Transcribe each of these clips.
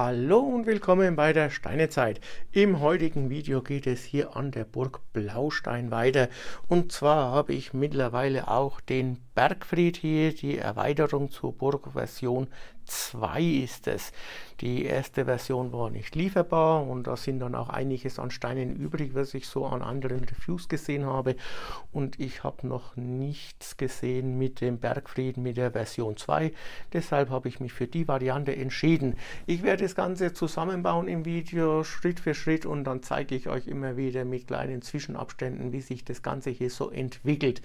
Hallo und willkommen bei der Steinezeit. Im heutigen Video geht es hier an der Burg Blaustein weiter. Und zwar habe ich mittlerweile auch den Bergfried hier, die Erweiterung zur Burg Version 2 ist es. Die erste Version war nicht lieferbar und da sind dann auch einiges an Steinen übrig, was ich so an anderen Reviews gesehen habe. Und ich habe noch nichts gesehen mit dem Bergfried mit der Version 2. Deshalb habe ich mich für die Variante entschieden. Ich werde das Ganze zusammenbauen im Video Schritt für Schritt und dann zeige ich euch immer wieder mit kleinen Zwischenabständen, wie sich das Ganze hier so entwickelt.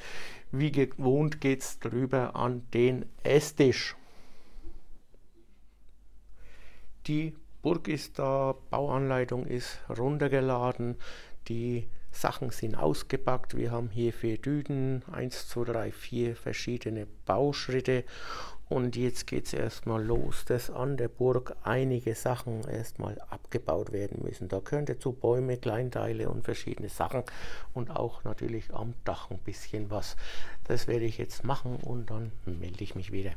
Wie gewohnt geht es drüber an den Esstisch. Die Burg ist da, Bauanleitung ist runtergeladen, die Sachen sind ausgepackt. Wir haben hier vier Düden, 1, 2, 3, 4 verschiedene Bauschritte. Und jetzt geht es erstmal los, dass an der Burg einige Sachen erstmal abgebaut werden müssen. Da gehören dazu Bäume, Kleinteile und verschiedene Sachen und auch natürlich am Dach ein bisschen was. Das werde ich jetzt machen und dann melde ich mich wieder.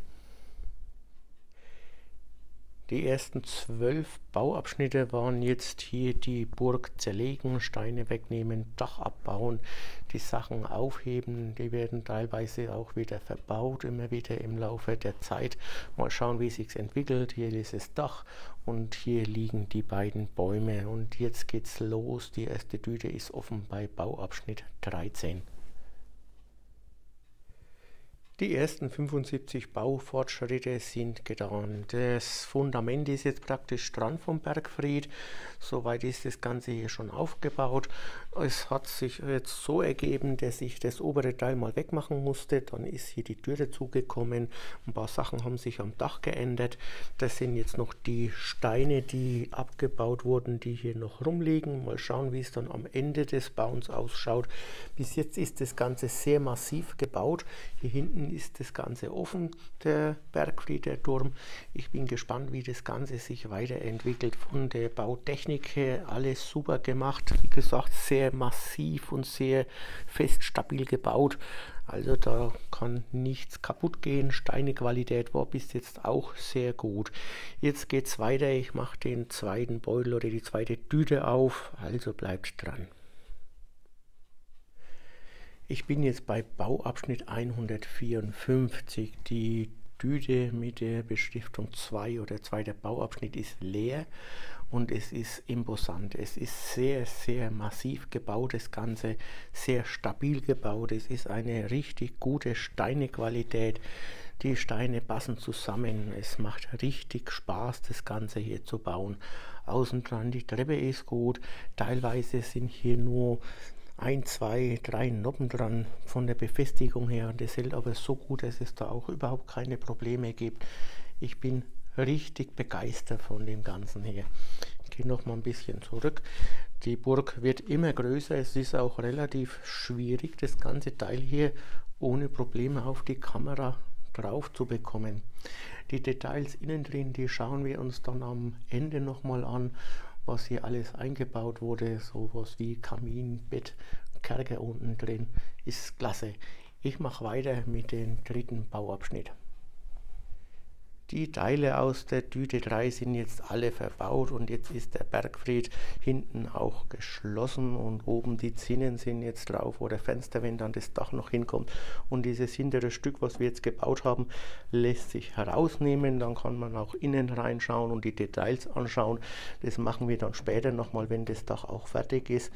Die ersten zwölf Bauabschnitte waren jetzt hier die Burg zerlegen, Steine wegnehmen, Dach abbauen, die Sachen aufheben. Die werden teilweise auch wieder verbaut, immer wieder im Laufe der Zeit. Mal schauen, wie sich entwickelt. Hier ist das Dach und hier liegen die beiden Bäume. Und jetzt geht's los. Die erste Düte ist offen bei Bauabschnitt 13. Die ersten 75 Baufortschritte sind getan. Das Fundament ist jetzt praktisch dran vom Bergfried. Soweit ist das Ganze hier schon aufgebaut. Es hat sich jetzt so ergeben, dass ich das obere Teil mal wegmachen musste. Dann ist hier die Tür dazugekommen. Ein paar Sachen haben sich am Dach geändert. Das sind jetzt noch die Steine, die abgebaut wurden, die hier noch rumliegen. Mal schauen, wie es dann am Ende des Bauens ausschaut. Bis jetzt ist das Ganze sehr massiv gebaut. Hier hinten ist das Ganze offen, der Bergfried, der Turm. Ich bin gespannt, wie das Ganze sich weiterentwickelt. Von der Bautechnik her alles super gemacht. Wie gesagt, sehr massiv und sehr fest stabil gebaut. Also da kann nichts kaputt gehen. Steinequalität war bis jetzt auch sehr gut. Jetzt geht es weiter. Ich mache den zweiten Beutel oder die zweite Tüte auf. Also bleibt dran. Ich bin jetzt bei Bauabschnitt 154. Die Düte mit der Beschriftung 2 oder zweiter Bauabschnitt ist leer und es ist imposant. Es ist sehr, sehr massiv gebaut, das Ganze sehr stabil gebaut. Es ist eine richtig gute Steinequalität. Die Steine passen zusammen. Es macht richtig Spaß, das Ganze hier zu bauen. Außen dran die Treppe ist gut. Teilweise sind hier nur ein, zwei, drei Noppen dran von der Befestigung her. Das hält aber so gut, dass es da auch überhaupt keine Probleme gibt. Ich bin richtig begeistert von dem Ganzen hier. Ich gehe noch mal ein bisschen zurück. Die Burg wird immer größer. Es ist auch relativ schwierig, das ganze Teil hier ohne Probleme auf die Kamera drauf zu bekommen. Die Details innen drin, die schauen wir uns dann am Ende nochmal an was hier alles eingebaut wurde, sowas wie Kamin, Bett, Kerker unten drin, ist klasse. Ich mache weiter mit dem dritten Bauabschnitt. Die Teile aus der Tüte 3 sind jetzt alle verbaut und jetzt ist der Bergfried hinten auch geschlossen und oben die Zinnen sind jetzt drauf, wo der Fenster, wenn dann das Dach noch hinkommt. Und dieses hintere Stück, was wir jetzt gebaut haben, lässt sich herausnehmen. Dann kann man auch innen reinschauen und die Details anschauen. Das machen wir dann später nochmal, wenn das Dach auch fertig ist.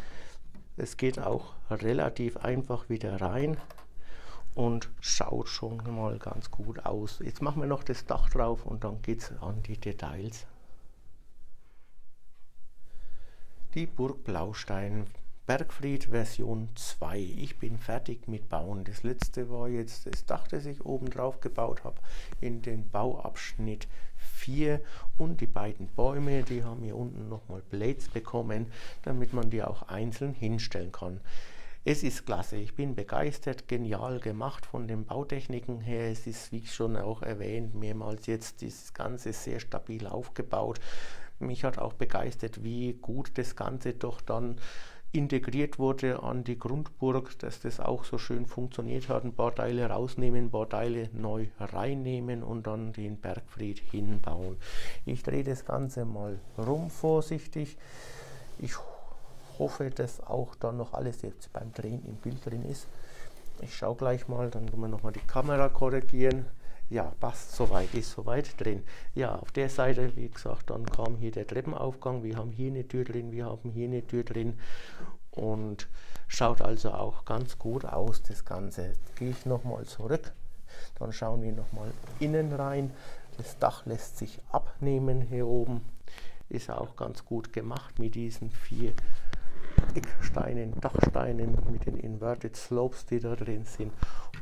Es geht auch relativ einfach wieder rein und schaut schon mal ganz gut aus. Jetzt machen wir noch das Dach drauf und dann geht es an die Details. Die Burg Blaustein Bergfried Version 2. Ich bin fertig mit Bauen. Das letzte war jetzt das Dach, das ich oben drauf gebaut habe, in den Bauabschnitt 4 und die beiden Bäume, die haben hier unten nochmal Blades bekommen, damit man die auch einzeln hinstellen kann. Es ist klasse, ich bin begeistert, genial gemacht von den Bautechniken her. Es ist, wie schon auch erwähnt, mehrmals jetzt das Ganze sehr stabil aufgebaut. Mich hat auch begeistert, wie gut das Ganze doch dann integriert wurde an die Grundburg, dass das auch so schön funktioniert hat. Ein paar Teile rausnehmen, ein paar Teile neu reinnehmen und dann den Bergfried hinbauen. Ich drehe das Ganze mal rum vorsichtig. Ich hoffe, dass auch dann noch alles jetzt beim Drehen im Bild drin ist. Ich schaue gleich mal, dann können wir nochmal die Kamera korrigieren. Ja, passt soweit, ist soweit drin. Ja, auf der Seite, wie gesagt, dann kam hier der Treppenaufgang. Wir haben hier eine Tür drin, wir haben hier eine Tür drin und schaut also auch ganz gut aus, das Ganze. Gehe ich nochmal zurück, dann schauen wir nochmal innen rein. Das Dach lässt sich abnehmen hier oben. Ist auch ganz gut gemacht mit diesen vier Ecksteinen, Dachsteinen mit den Inverted Slopes, die da drin sind.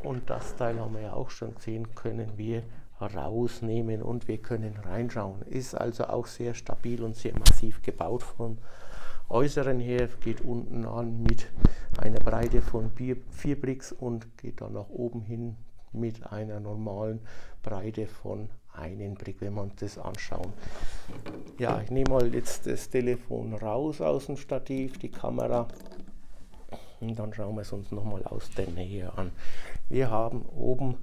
Und das Teil haben wir ja auch schon gesehen, können wir rausnehmen und wir können reinschauen. Ist also auch sehr stabil und sehr massiv gebaut vom Äußeren her. Geht unten an mit einer Breite von 4 Bricks und geht dann nach oben hin mit einer normalen Breite von einen Brick, wenn wir uns das anschauen. Ja, ich nehme mal jetzt das Telefon raus aus dem Stativ, die Kamera und dann schauen wir es uns nochmal aus der Nähe an. Wir haben oben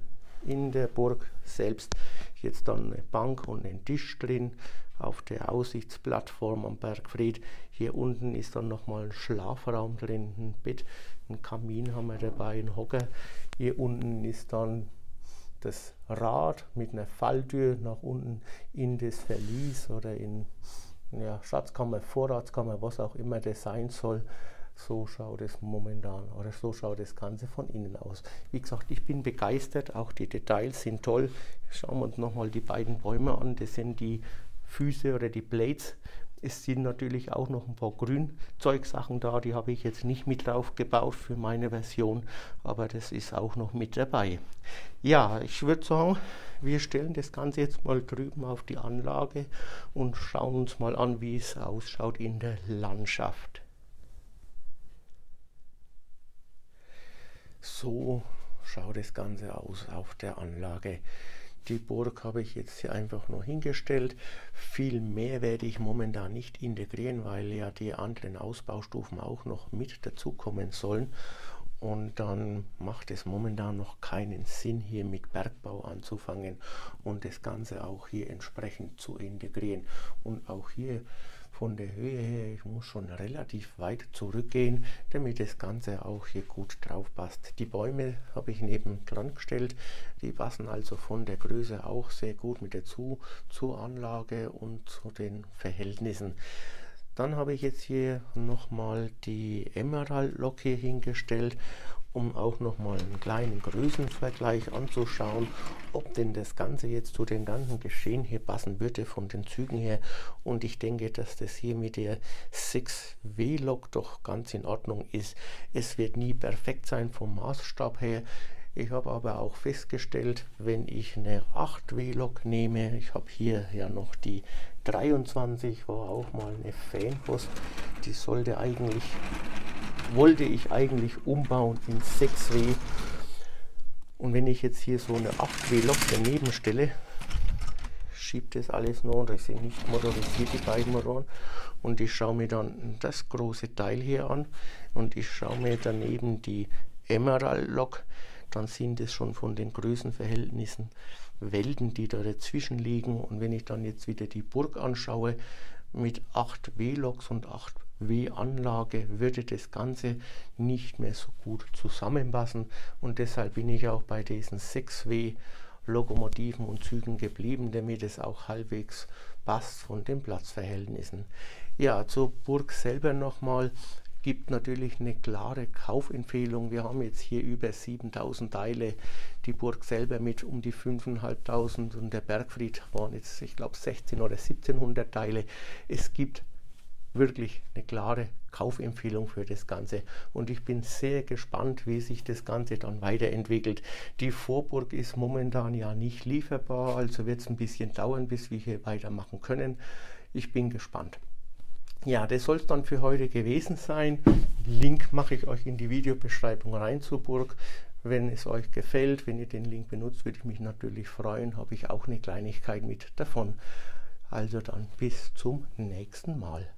in der Burg selbst jetzt dann eine Bank und einen Tisch drin auf der Aussichtsplattform am Bergfried. Hier unten ist dann nochmal ein Schlafraum drin, ein Bett, ein Kamin haben wir dabei, ein Hocker. Hier unten ist dann das Rad mit einer Falltür nach unten in das Verlies oder in ja, Schatzkammer, Vorratskammer, was auch immer das sein soll. So schaut es momentan oder so schaut das Ganze von innen aus. Wie gesagt, ich bin begeistert, auch die Details sind toll. Schauen wir uns nochmal die beiden Bäume an. Das sind die Füße oder die Blades es sind natürlich auch noch ein paar Grünzeugsachen da, die habe ich jetzt nicht mit drauf gebaut für meine Version, aber das ist auch noch mit dabei. Ja, ich würde sagen, wir stellen das Ganze jetzt mal drüben auf die Anlage und schauen uns mal an, wie es ausschaut in der Landschaft. So schaut das Ganze aus auf der Anlage. Die Burg habe ich jetzt hier einfach nur hingestellt. Viel mehr werde ich momentan nicht integrieren, weil ja die anderen Ausbaustufen auch noch mit dazukommen sollen. Und dann macht es momentan noch keinen Sinn, hier mit Bergbau anzufangen und das Ganze auch hier entsprechend zu integrieren. Und auch hier von der Höhe her, ich muss schon relativ weit zurückgehen, damit das Ganze auch hier gut drauf passt. Die Bäume habe ich neben dran gestellt, die passen also von der Größe auch sehr gut mit dazu zur Anlage und zu den Verhältnissen. Dann habe ich jetzt hier nochmal die Emerald Lok hier hingestellt um auch nochmal einen kleinen Größenvergleich anzuschauen, ob denn das Ganze jetzt zu dem ganzen Geschehen hier passen würde von den Zügen her. Und ich denke, dass das hier mit der 6W-Lok doch ganz in Ordnung ist. Es wird nie perfekt sein vom Maßstab her. Ich habe aber auch festgestellt, wenn ich eine 8W-Lok nehme, ich habe hier ja noch die 23, war auch mal eine Fanpost, die sollte eigentlich wollte ich eigentlich umbauen in 6W. Und wenn ich jetzt hier so eine 8W Lok daneben stelle, schiebt das alles nur, das sind nicht motorisiert, die beiden Motoren. Und ich schaue mir dann das große Teil hier an und ich schaue mir daneben die Emerald Lok, dann sind es schon von den Größenverhältnissen Welten, die da dazwischen liegen. Und wenn ich dann jetzt wieder die Burg anschaue mit 8 W-Loks und 8 W-Anlage würde das Ganze nicht mehr so gut zusammenpassen und deshalb bin ich auch bei diesen 6W Lokomotiven und Zügen geblieben, damit es auch halbwegs passt von den Platzverhältnissen. Ja, zur Burg selber nochmal gibt natürlich eine klare Kaufempfehlung. Wir haben jetzt hier über 7000 Teile, die Burg selber mit um die 5500 und der Bergfried waren jetzt, ich glaube, 16 oder 1700 Teile. Es gibt wirklich eine klare Kaufempfehlung für das Ganze. Und ich bin sehr gespannt, wie sich das Ganze dann weiterentwickelt. Die Vorburg ist momentan ja nicht lieferbar, also wird es ein bisschen dauern, bis wir hier weitermachen können. Ich bin gespannt. Ja, das soll es dann für heute gewesen sein. Link mache ich euch in die Videobeschreibung rein zur Burg. Wenn es euch gefällt, wenn ihr den Link benutzt, würde ich mich natürlich freuen. Habe ich auch eine Kleinigkeit mit davon. Also dann bis zum nächsten Mal.